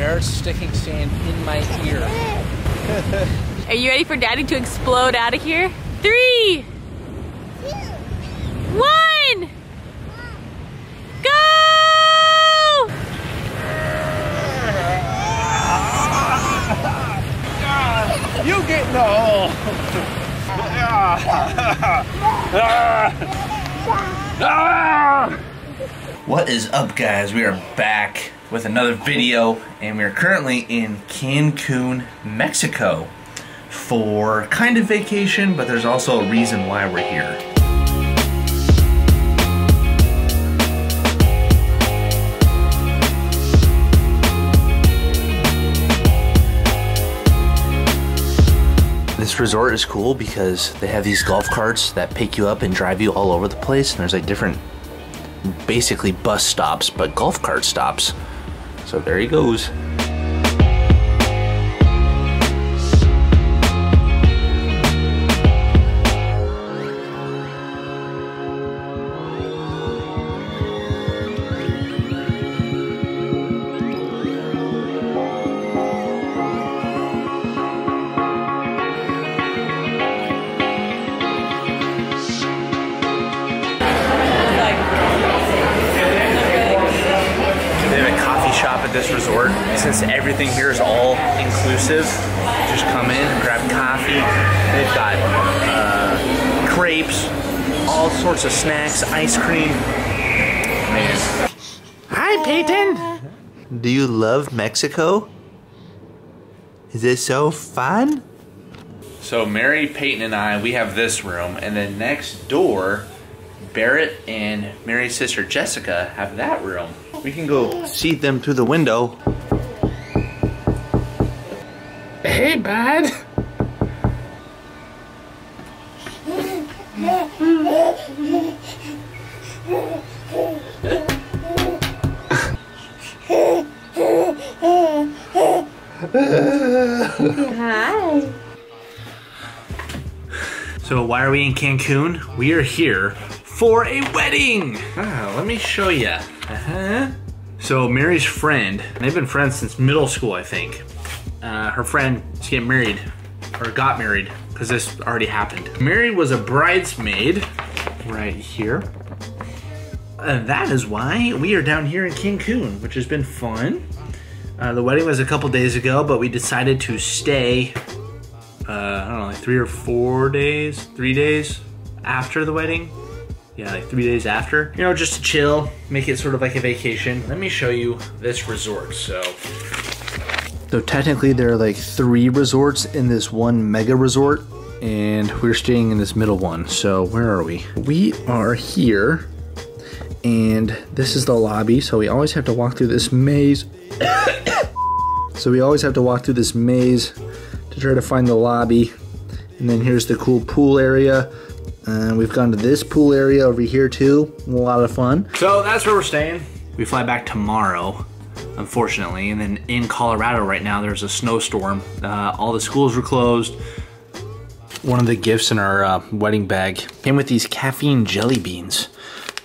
Barrett's sticking sand in my ear. Are you ready for daddy to explode out of here? Three, one, go! You get in the hole! What is up guys? We are back with another video and we are currently in Cancun, Mexico for kind of vacation, but there's also a reason why we're here. This resort is cool because they have these golf carts that pick you up and drive you all over the place and there's like different basically bus stops, but golf cart stops. So there he goes. Coffee at this resort. Since everything here is all inclusive, just come in grab coffee. They've got uh, crepes, all sorts of snacks, ice cream. Man. Hi, Payton. Do you love Mexico? Is it so fun? So Mary, Payton, and I, we have this room, and then next door, Barrett and Mary's sister Jessica have that room. We can go see them through the window. Hey, bud. Hi. So why are we in Cancun? We are here for a wedding. Ah, let me show you. Uh-huh. So Mary's friend, they've been friends since middle school, I think. Uh, her friend is getting married, or got married, because this already happened. Mary was a bridesmaid right here. And that is why we are down here in Cancun, which has been fun. Uh, the wedding was a couple days ago, but we decided to stay uh, I don't know, like three or four days, three days after the wedding. Yeah, like three days after. You know, just to chill, make it sort of like a vacation. Let me show you this resort. So, so technically, there are like three resorts in this one mega resort, and we're staying in this middle one. So, where are we? We are here, and this is the lobby. So we always have to walk through this maze. so we always have to walk through this maze to try to find the lobby. And then here's the cool pool area. And we've gone to this pool area over here too. A lot of fun. So that's where we're staying. We fly back tomorrow, unfortunately. And then in Colorado right now, there's a snowstorm. Uh, all the schools were closed. One of the gifts in our uh, wedding bag came with these caffeine jelly beans.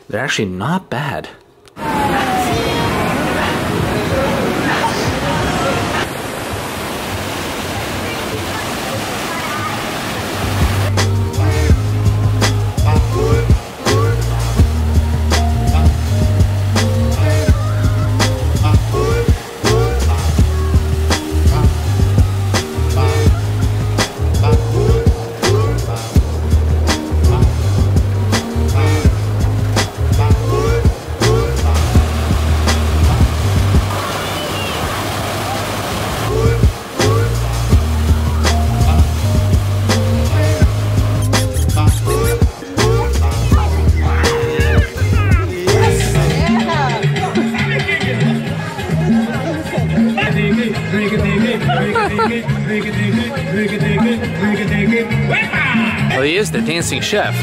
They're actually not bad. Well, he is the dancing chef.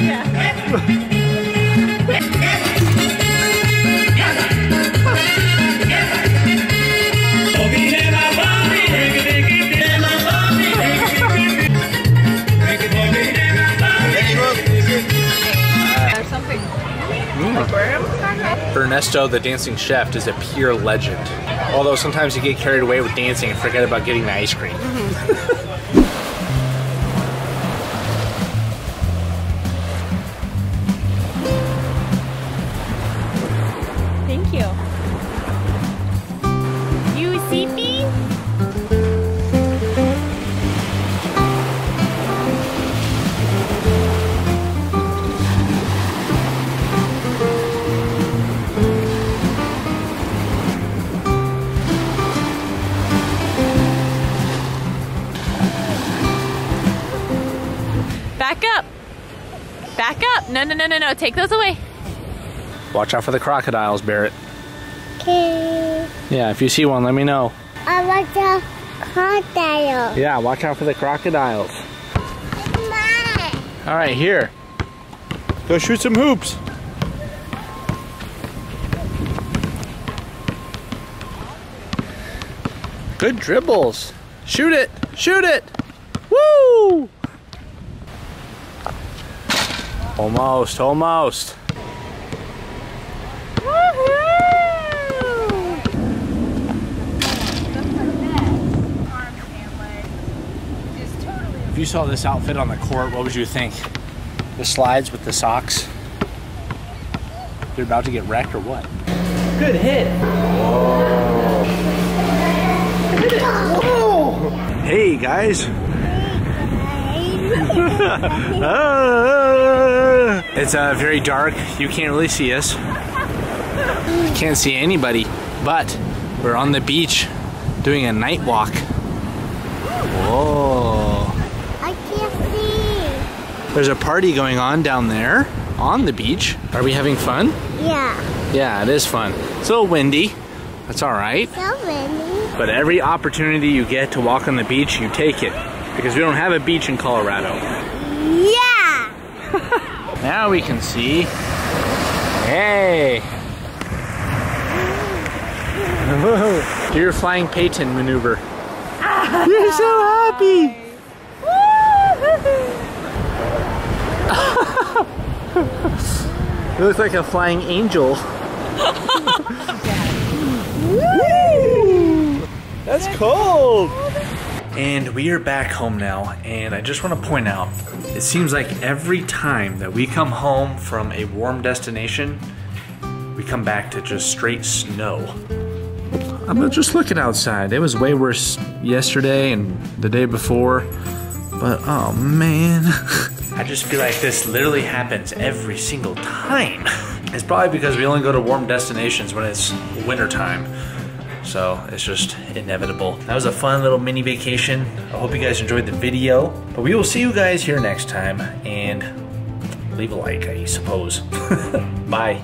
Mm. Ernesto the dancing chef, is a pure legend. Although sometimes you get carried away with dancing and forget about getting the ice cream. Mm-hmm. Back up. No, no, no, no, no. Take those away. Watch out for the crocodiles, Barrett. Okay. Yeah, if you see one, let me know. I want to crocodile. Yeah, watch out for the crocodiles. Mom. All right, here. Go shoot some hoops. Good dribbles. Shoot it. Shoot it. Almost, almost. If you saw this outfit on the court, what would you think? The slides with the socks? You're about to get wrecked or what? Good hit. Hey guys. it's uh, very dark. You can't really see us. Can't see anybody, but we're on the beach doing a night walk. Whoa. I can't see. There's a party going on down there on the beach. Are we having fun? Yeah. Yeah, it is fun. It's a little windy. That's all right. So many. But every opportunity you get to walk on the beach, you take it. Because we don't have a beach in Colorado. Yeah. Now we can see. Hey! Do your flying Payton maneuver. You're so happy! you look like a flying angel. That's cold! And we are back home now, and I just want to point out it seems like every time that we come home from a warm destination, we come back to just straight snow. I'm just looking outside. It was way worse yesterday and the day before, but oh man. I just feel like this literally happens every single time. It's probably because we only go to warm destinations when it's wintertime. So it's just inevitable. That was a fun little mini vacation. I hope you guys enjoyed the video. But we will see you guys here next time and leave a like, I suppose. Bye.